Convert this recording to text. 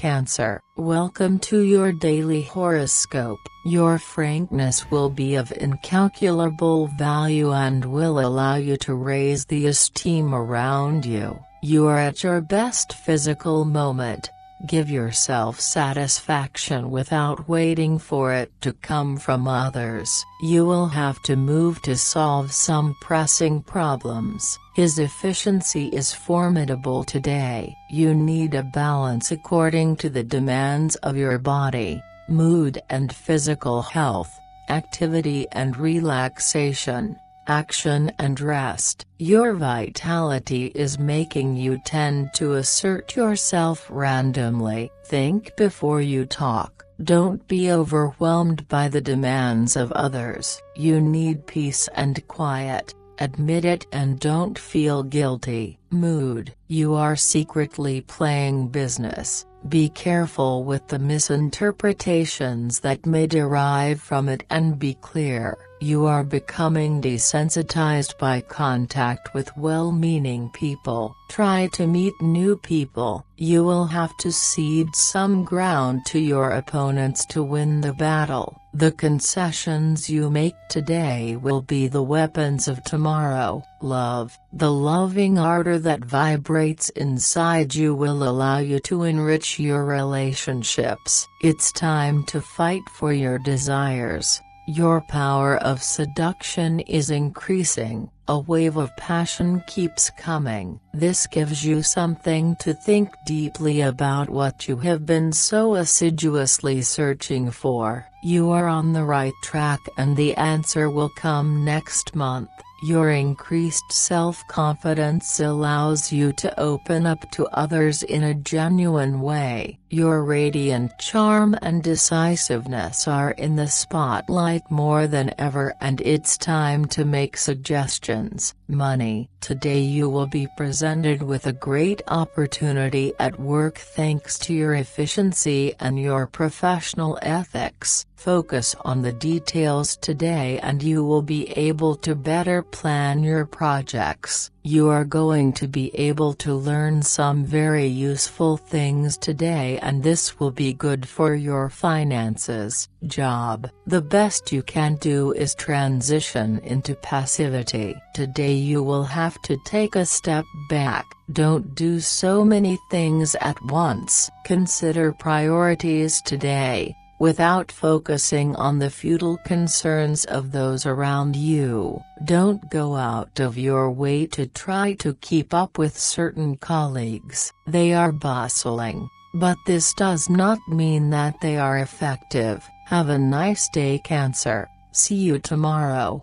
Cancer. Welcome to your daily horoscope. Your frankness will be of incalculable value and will allow you to raise the esteem around you. You are at your best physical moment. Give yourself satisfaction without waiting for it to come from others. You will have to move to solve some pressing problems. His efficiency is formidable today. You need a balance according to the demands of your body, mood and physical health, activity and relaxation action and rest. Your vitality is making you tend to assert yourself randomly. Think before you talk. Don't be overwhelmed by the demands of others. You need peace and quiet. Admit it and don't feel guilty. Mood. You are secretly playing business. Be careful with the misinterpretations that may derive from it and be clear. You are becoming desensitized by contact with well-meaning people. Try to meet new people. You will have to cede some ground to your opponents to win the battle. The concessions you make today will be the weapons of tomorrow. Love. The loving ardor that vibrates inside you will allow you to enrich your relationships. It's time to fight for your desires. Your power of seduction is increasing, a wave of passion keeps coming. This gives you something to think deeply about what you have been so assiduously searching for. You are on the right track and the answer will come next month. Your increased self-confidence allows you to open up to others in a genuine way. Your radiant charm and decisiveness are in the spotlight more than ever and it's time to make suggestions. Money. Today you will be presented with a great opportunity at work thanks to your efficiency and your professional ethics. Focus on the details today and you will be able to better plan your projects. You are going to be able to learn some very useful things today and this will be good for your finances. Job. The best you can do is transition into passivity. Today you will have to take a step back. Don't do so many things at once. Consider priorities today without focusing on the futile concerns of those around you. Don't go out of your way to try to keep up with certain colleagues. They are bustling, but this does not mean that they are effective. Have a nice day Cancer, see you tomorrow.